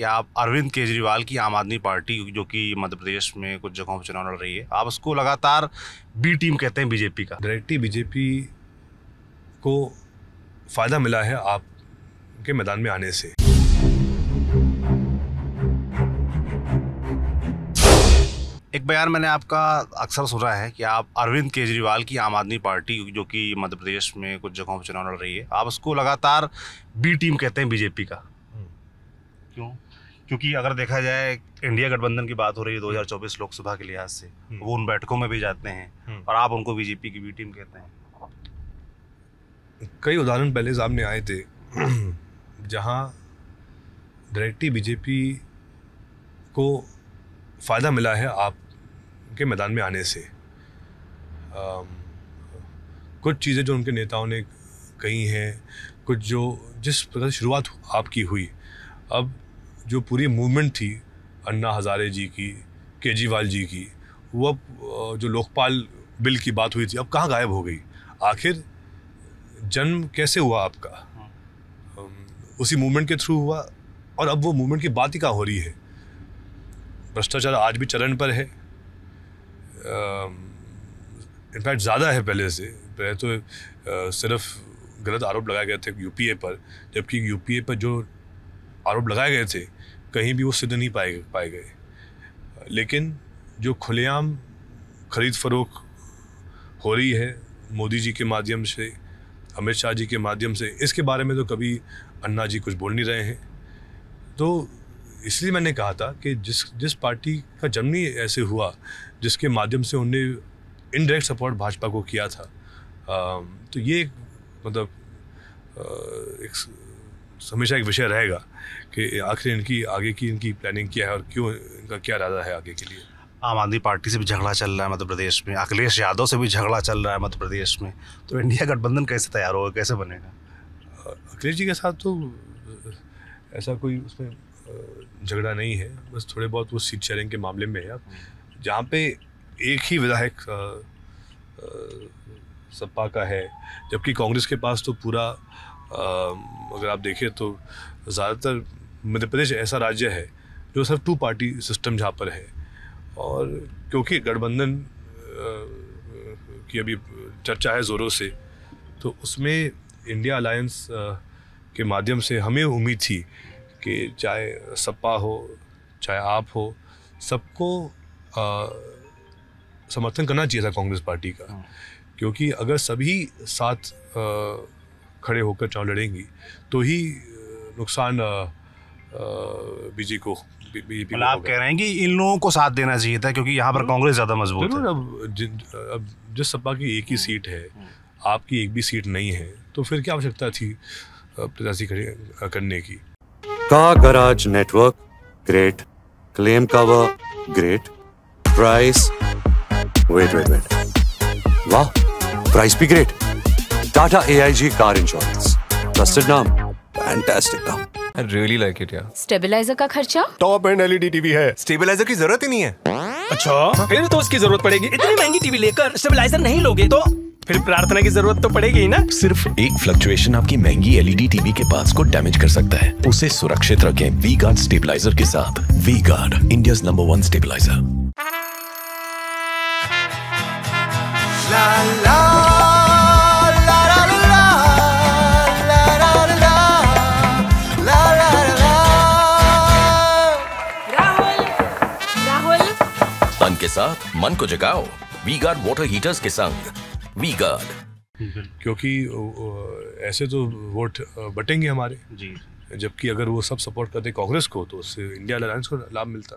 कि आप अरविंद केजरीवाल की आम आदमी पार्टी जो कि मध्य प्रदेश में कुछ जगहों पर चुनाव लड़ रही है आप उसको लगातार बी टीम कहते हैं बीजेपी का। डायरेक्टली बीजेपी को फ़ायदा मिला है आप के मैदान में आने से। एक बयान मैंने आपका अक्सर सुना है कि आप अरविंद केजरीवाल की आम आदमी पार्टी जो कि मध्य प्रदेश में कुछ जगहों पर चुनाव लड़ रही है आप उसको लगातार बी टीम कहते हैं बीजेपी का। क्यों? क्योंकि अगर देखा जाए इंडिया गठबंधन की बात हो रही है 2024 लोकसभा के लिहाज से वो उन बैठकों में भी जाते हैं और आप उनको बीजेपी की बी टीम कहते हैं। कई उदाहरण पहले सामने आए थे जहाँ डायरेक्टली बीजेपी को फ़ायदा मिला है आप के मैदान में आने से। आम, कुछ चीज़ें जो उनके नेताओं ने कही हैं कुछ जो जिस प्रकार शुरुआत आपकी हुई अब जो पूरी मूवमेंट थी अन्ना हज़ारे जी की केजरीवाल जी की वो अब जो लोकपाल बिल की बात हुई थी अब कहाँ गायब हो गई? आखिर जन्म कैसे हुआ आपका? उसी मूवमेंट के थ्रू हुआ और अब वो मूवमेंट की बात ही कहाँ हो रही है? भ्रष्टाचार आज भी चलन पर है। इनफैक्ट ज़्यादा है पहले से पहले तो आ, सिर्फ़ गलत आरोप लगाए गए थे यूपीए पर जबकि यूपीए पर जो आरोप लगाए गए थे कहीं भी वो सिद्ध नहीं पाए पाए गए। लेकिन जो खुलेआम खरीद फरोख हो रही है मोदी जी के माध्यम से अमित शाह जी के माध्यम से इसके बारे में तो कभी अन्ना जी कुछ बोल नहीं रहे हैं। तो इसलिए मैंने कहा था कि जिस जिस पार्टी का जन्म ही ऐसे हुआ जिसके माध्यम से उनने इनडायरेक्ट सपोर्ट भाजपा को किया था आ, तो ये एक मतलब एक हमेशा एक विषय रहेगा कि आखिर इनकी आगे की इनकी प्लानिंग क्या है और क्यों इनका क्या इरादा है आगे के लिए? आम आदमी पार्टी से भी झगड़ा चल रहा है मध्य प्रदेश में। अखिलेश यादव से भी झगड़ा चल रहा है मध्य प्रदेश में। तो इंडिया गठबंधन कैसे तैयार होगा कैसे बनेगा? अखिलेश जी के साथ तो ऐसा कोई उसमें झगड़ा नहीं है। बस थोड़े बहुत वो सीट शेयरिंग के मामले में है। अब जहाँ पे एक ही विधायक सपा का है जबकि कांग्रेस के पास तो पूरा अगर आप देखें तो ज़्यादातर मध्य प्रदेश ऐसा राज्य है जो सिर्फ़ टू पार्टी सिस्टम जहाँ पर है और क्योंकि गठबंधन की अभी चर्चा है ज़ोरों से तो उसमें इंडिया अलायंस के माध्यम से हमें उम्मीद थी कि चाहे सपा हो चाहे आप हो सबको समर्थन करना चाहिए था कांग्रेस पार्टी का हाँ। क्योंकि अगर सभी साथ खड़े होकर चुनाव लड़ेंगी तो ही नुकसान बीजेपी को बीजेपी मतलब आप कह रहे हैं कि इन लोगों को साथ देना चाहिए था क्योंकि यहाँ पर कांग्रेस ज़्यादा मज़बूत है अब अब जिस सपा की एक ही सीट है आपकी एक भी सीट नहीं है तो फिर क्या आवश्यकता थी प्रत्याशी करने की Car Garage Network, great. Claim cover, great. Price, wait wait, wait. Wow, price be great. Tata AIG Car Insurance. Trusted नाम, fantastic नाम. I really like it, yeah. Stabiliser का खर्चा? टॉप एंड एलईडी टीवी है। Stabiliser की ज़रूरत ही नहीं है। अच्छा? फिर तो उसकी ज़रूरत पड़ेगी। इतनी महँगी टीवी लेकर स्टेबिलाईजर नहीं लोगे तो? फिर प्रार्थना की ज़रूरत तो पड़ेगी ही ना? सिर्फ़ एक फ्लक्चुएशन आपकी महँगी एलईडी टीवी के पास को डैमेज कर सकता है। उसे सुरक्षित रखें वी गार्ड स्टेबिलाईजर के साथ। V guard India number one stabiliser तन के साथ मन को जगाओ। वी गार्ड वाटर हीटर्स के संग। वी गार्ड क्योंकि ऐसे तो वोट बटेंगे हमारे। जी। जबकि अगर वो सब सपोर्ट करते कांग्रेस को तो उससे इंडिया अलायंस को लाभ मिलता।